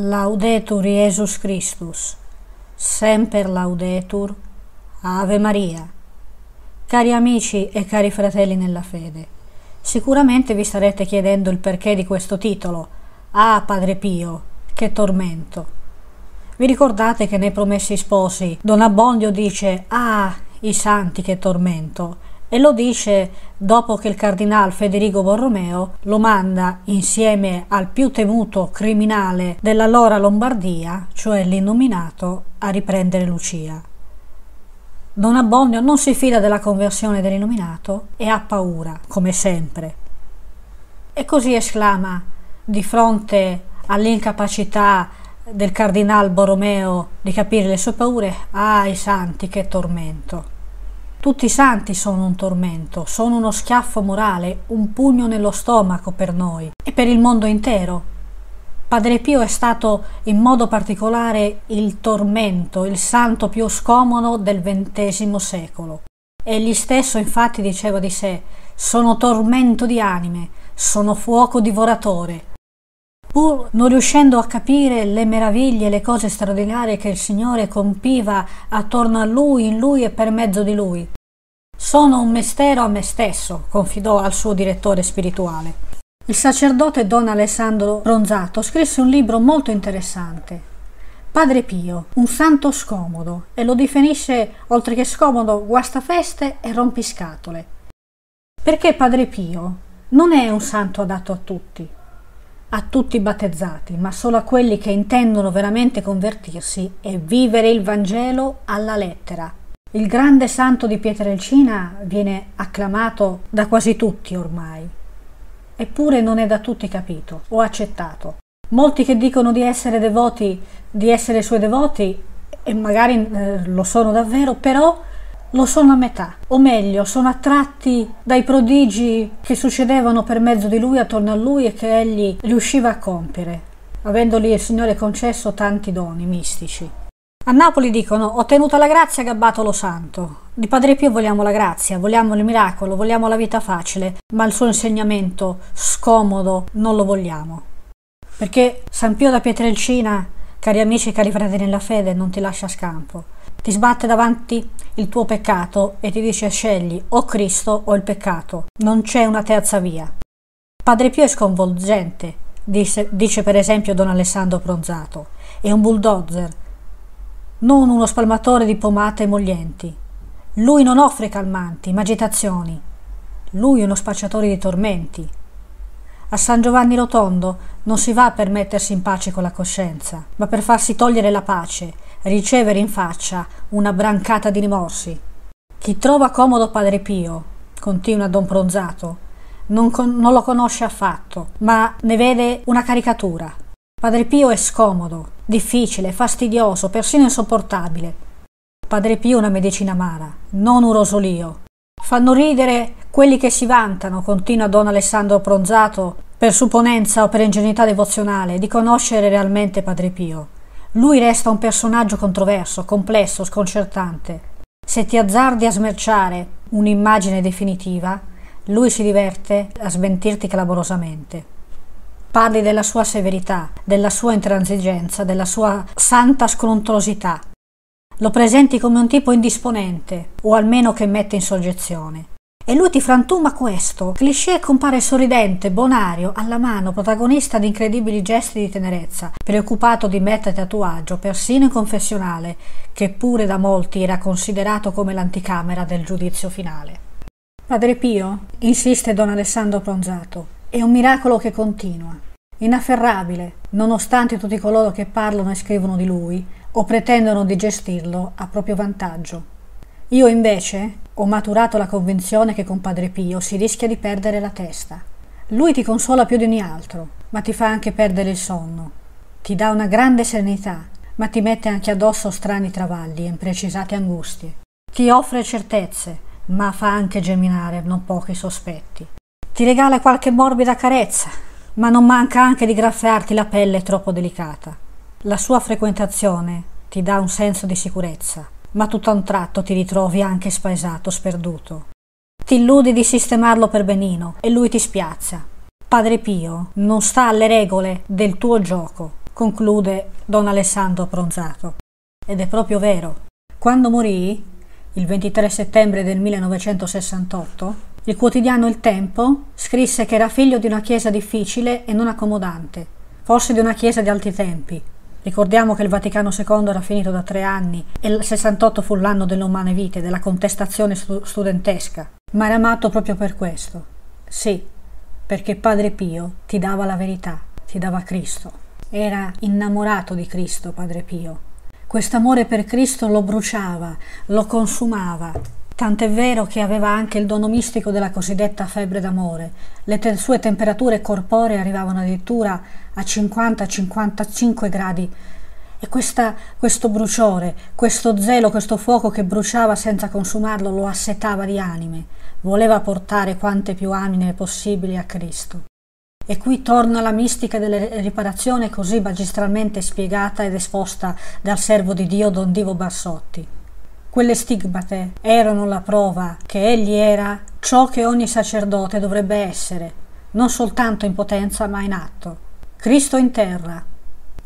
Laudetur Jesus Christus, semper laudetur, Ave Maria. Cari amici e cari fratelli nella fede, sicuramente vi starete chiedendo il perché di questo titolo. Ah, Padre Pio, che tormento. Vi ricordate che nei Promessi Sposi Don Abbondio dice Ah, i santi che tormento e lo dice dopo che il cardinal Federico Borromeo lo manda insieme al più temuto criminale dell'allora Lombardia, cioè l'innominato, a riprendere Lucia. Don Abbondio non si fida della conversione dell'illuminato e ha paura, come sempre. E così esclama, di fronte all'incapacità del cardinal Borromeo di capire le sue paure, ah, i santi, che tormento. Tutti i santi sono un tormento, sono uno schiaffo morale, un pugno nello stomaco per noi e per il mondo intero. Padre Pio è stato in modo particolare il tormento, il santo più scomodo del XX secolo. Egli stesso infatti diceva di sé sono tormento di anime, sono fuoco divoratore, pur non riuscendo a capire le meraviglie le cose straordinarie che il Signore compiva attorno a lui, in lui e per mezzo di lui. Sono un mistero a me stesso, confidò al suo direttore spirituale. Il sacerdote Don Alessandro Bronzato scrisse un libro molto interessante. Padre Pio, un santo scomodo, e lo definisce, oltre che scomodo, guastafeste e rompiscatole. Perché Padre Pio non è un santo adatto a tutti, a tutti i battezzati, ma solo a quelli che intendono veramente convertirsi e vivere il Vangelo alla lettera. Il grande santo di Pietrelcina viene acclamato da quasi tutti ormai, eppure non è da tutti capito o accettato. Molti che dicono di essere devoti, di essere suoi devoti, e magari eh, lo sono davvero, però lo sono a metà, o meglio, sono attratti dai prodigi che succedevano per mezzo di lui attorno a lui e che egli riusciva a compiere, avendogli il Signore concesso tanti doni mistici. A Napoli dicono ho tenuto la grazia gabbato lo santo. Di Padre Pio vogliamo la grazia, vogliamo il miracolo, vogliamo la vita facile, ma il suo insegnamento scomodo non lo vogliamo. Perché San Pio da Pietrelcina, cari amici e cari fratelli nella fede, non ti lascia scampo ti sbatte davanti il tuo peccato e ti dice scegli o Cristo o il peccato, non c'è una terza via. Padre Pio è sconvolgente, dice, dice per esempio Don Alessandro Pronzato, è un bulldozer, non uno spalmatore di pomate emollienti. Lui non offre calmanti, ma agitazioni. Lui è uno spacciatore di tormenti. A San Giovanni Rotondo non si va per mettersi in pace con la coscienza, ma per farsi togliere la pace, ricevere in faccia una brancata di rimorsi. Chi trova comodo Padre Pio, continua Don Pronzato, non, con- non lo conosce affatto, ma ne vede una caricatura. Padre Pio è scomodo, difficile, fastidioso, persino insopportabile. Padre Pio è una medicina amara, non un rosolio. Fanno ridere quelli che si vantano, continua Don Alessandro Pronzato, per supponenza o per ingenuità devozionale, di conoscere realmente Padre Pio. Lui resta un personaggio controverso, complesso, sconcertante. Se ti azzardi a smerciare un'immagine definitiva, lui si diverte a smentirti clamorosamente. Parli della sua severità, della sua intransigenza, della sua santa scrupolosità, lo presenti come un tipo indisponente, o almeno che mette in soggezione. E lui ti frantuma questo. Cliché compare sorridente, bonario, alla mano, protagonista di incredibili gesti di tenerezza, preoccupato di mettere tatuaggio, persino in confessionale, che pure da molti era considerato come l'anticamera del giudizio finale. Padre Pio, insiste don Alessandro Pronzato, è un miracolo che continua, inafferrabile, nonostante tutti coloro che parlano e scrivono di lui, o pretendono di gestirlo a proprio vantaggio. Io invece ho maturato la convinzione che con Padre Pio si rischia di perdere la testa. Lui ti consola più di ogni altro, ma ti fa anche perdere il sonno. Ti dà una grande serenità, ma ti mette anche addosso strani travagli e imprecisate angustie. Ti offre certezze, ma fa anche geminare non pochi sospetti. Ti regala qualche morbida carezza, ma non manca anche di graffiarti la pelle troppo delicata. La sua frequentazione ti dà un senso di sicurezza, ma tutto a un tratto ti ritrovi anche spaesato, sperduto. Ti illudi di sistemarlo per benino e lui ti spiazza. Padre Pio non sta alle regole del tuo gioco, conclude don Alessandro Pronzato. Ed è proprio vero. Quando morì, il 23 settembre del 1968, il quotidiano Il Tempo scrisse che era figlio di una chiesa difficile e non accomodante, forse di una chiesa di altri tempi. Ricordiamo che il Vaticano II era finito da tre anni e il 68 fu l'anno delle umane vite, della contestazione studentesca, ma era amato proprio per questo. Sì, perché Padre Pio ti dava la verità, ti dava Cristo. Era innamorato di Cristo Padre Pio. Quest'amore per Cristo lo bruciava, lo consumava, tant'è vero che aveva anche il dono mistico della cosiddetta febbre d'amore. Le te- sue temperature corporee arrivavano addirittura a 50-55 gradi e questa, questo bruciore, questo zelo, questo fuoco che bruciava senza consumarlo lo assetava di anime voleva portare quante più anime possibili a Cristo. E qui torna la mistica della riparazione così magistralmente spiegata ed esposta dal servo di Dio Don Divo Bassotti. Quelle stigmate erano la prova che egli era ciò che ogni sacerdote dovrebbe essere, non soltanto in potenza ma in atto. Cristo in terra.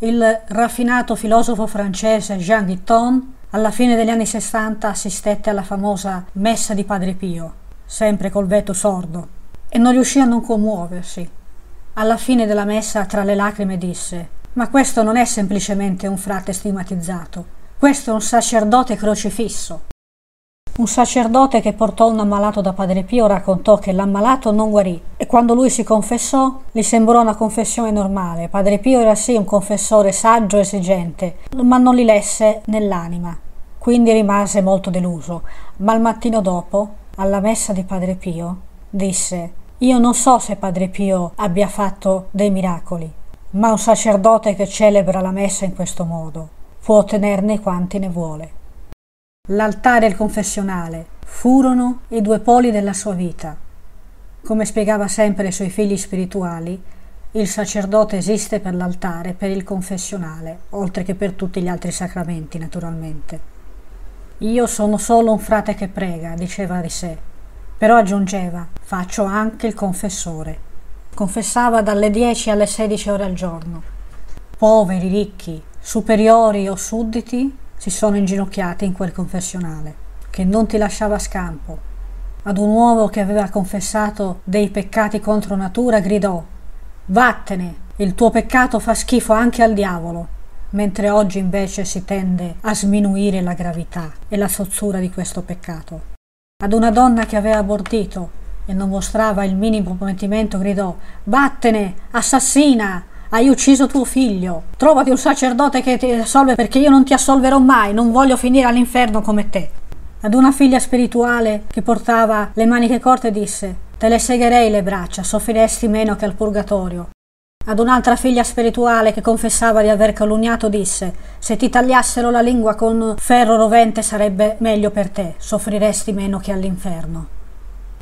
Il raffinato filosofo francese Jean Guitton alla fine degli anni sessanta assistette alla famosa Messa di Padre Pio sempre col veto sordo, e non riuscì a non commuoversi. Alla fine della messa, tra le lacrime, disse: Ma questo non è semplicemente un frate stigmatizzato, questo è un sacerdote crocifisso. Un sacerdote che portò un ammalato da Padre Pio raccontò che l'ammalato non guarì e quando lui si confessò gli sembrò una confessione normale. Padre Pio era sì un confessore saggio e esigente, ma non li lesse nell'anima. Quindi rimase molto deluso. Ma il mattino dopo, alla messa di Padre Pio, disse Io non so se Padre Pio abbia fatto dei miracoli, ma un sacerdote che celebra la messa in questo modo può ottenerne quanti ne vuole. L'altare e il confessionale furono i due poli della sua vita. Come spiegava sempre ai suoi figli spirituali, il sacerdote esiste per l'altare e per il confessionale, oltre che per tutti gli altri sacramenti, naturalmente. Io sono solo un frate che prega, diceva di sé. Però aggiungeva, faccio anche il confessore. Confessava dalle 10 alle 16 ore al giorno. Poveri, ricchi, superiori o sudditi si sono inginocchiati in quel confessionale, che non ti lasciava scampo. Ad un uomo che aveva confessato dei peccati contro natura gridò Vattene, il tuo peccato fa schifo anche al diavolo mentre oggi invece si tende a sminuire la gravità e la sozzura di questo peccato. Ad una donna che aveva abortito e non mostrava il minimo pentimento gridò Vattene, assassina! Hai ucciso tuo figlio! Trovati un sacerdote che ti assolve perché io non ti assolverò mai, non voglio finire all'inferno come te. Ad una figlia spirituale che portava le maniche corte disse Te le segherei le braccia, soffriresti meno che al purgatorio. Ad un'altra figlia spirituale che confessava di aver calunniato disse Se ti tagliassero la lingua con ferro rovente sarebbe meglio per te, soffriresti meno che all'inferno.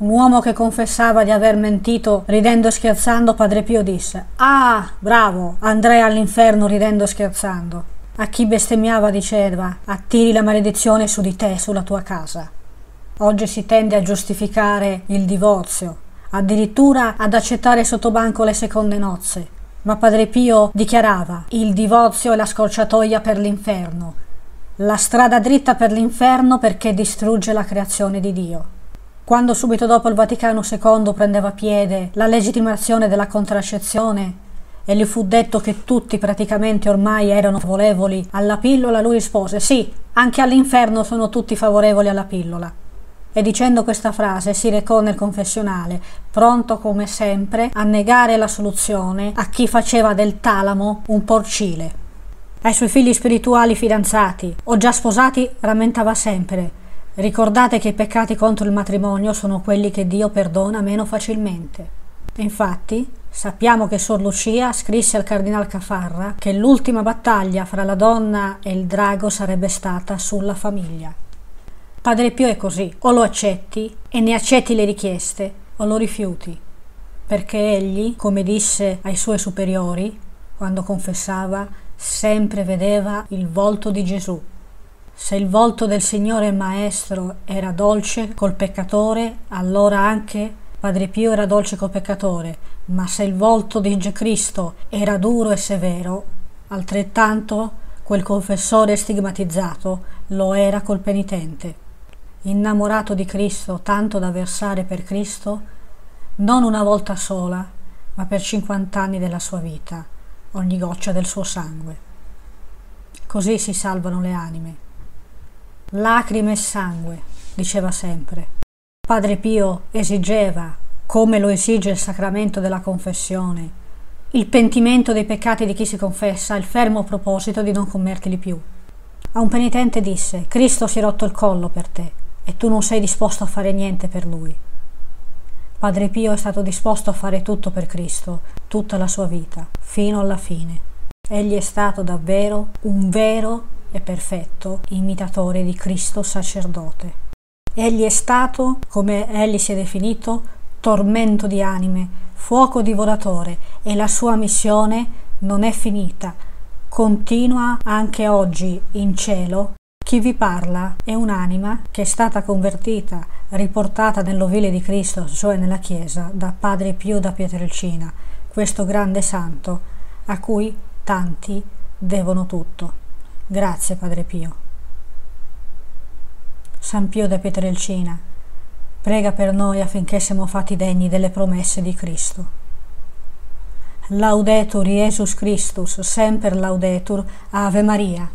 Un uomo che confessava di aver mentito ridendo e scherzando, Padre Pio disse Ah, bravo, andrei all'inferno ridendo e scherzando. A chi bestemmiava diceva Attiri la maledizione su di te sulla tua casa. Oggi si tende a giustificare il divorzio, addirittura ad accettare sotto banco le seconde nozze. Ma Padre Pio dichiarava il divorzio è la scorciatoia per l'inferno, la strada dritta per l'inferno perché distrugge la creazione di Dio. Quando subito dopo il Vaticano II prendeva piede la legittimazione della contraccezione e gli fu detto che tutti praticamente ormai erano favorevoli alla pillola, lui rispose sì, anche all'inferno sono tutti favorevoli alla pillola e dicendo questa frase si recò nel confessionale, pronto come sempre a negare la soluzione a chi faceva del talamo un porcile. Ai suoi figli spirituali fidanzati o già sposati rammentava sempre Ricordate che i peccati contro il matrimonio sono quelli che Dio perdona meno facilmente. Infatti, sappiamo che Sor Lucia scrisse al cardinal Cafarra che l'ultima battaglia fra la donna e il drago sarebbe stata sulla famiglia. Padre Pio è così, o lo accetti e ne accetti le richieste, o lo rifiuti, perché egli, come disse ai suoi superiori, quando confessava, sempre vedeva il volto di Gesù. Se il volto del Signore Maestro era dolce col peccatore, allora anche Padre Pio era dolce col peccatore, ma se il volto di Cristo era duro e severo, altrettanto quel confessore stigmatizzato lo era col penitente. Innamorato di Cristo tanto da versare per Cristo, non una volta sola, ma per cinquant'anni della sua vita, ogni goccia del suo sangue. Così si salvano le anime. Lacrime e sangue, diceva sempre. Padre Pio esigeva, come lo esige il sacramento della confessione, il pentimento dei peccati di chi si confessa, il fermo proposito di non commetterli più. A un penitente disse: Cristo si è rotto il collo per te e tu non sei disposto a fare niente per lui. Padre Pio è stato disposto a fare tutto per Cristo, tutta la sua vita, fino alla fine. Egli è stato davvero un vero e perfetto imitatore di Cristo sacerdote. Egli è stato, come egli si è definito, tormento di anime, fuoco divoratore e la sua missione non è finita. Continua anche oggi in cielo. Chi vi parla è un'anima che è stata convertita, riportata nell'ovile di Cristo, cioè nella Chiesa, da Padre Pio da Pietrelcina, questo grande santo, a cui tanti devono tutto. Grazie Padre Pio. San Pio da Pietrelcina, prega per noi affinché siamo fatti degni delle promesse di Cristo. Laudetur Jesus Christus, semper laudetur, Ave Maria.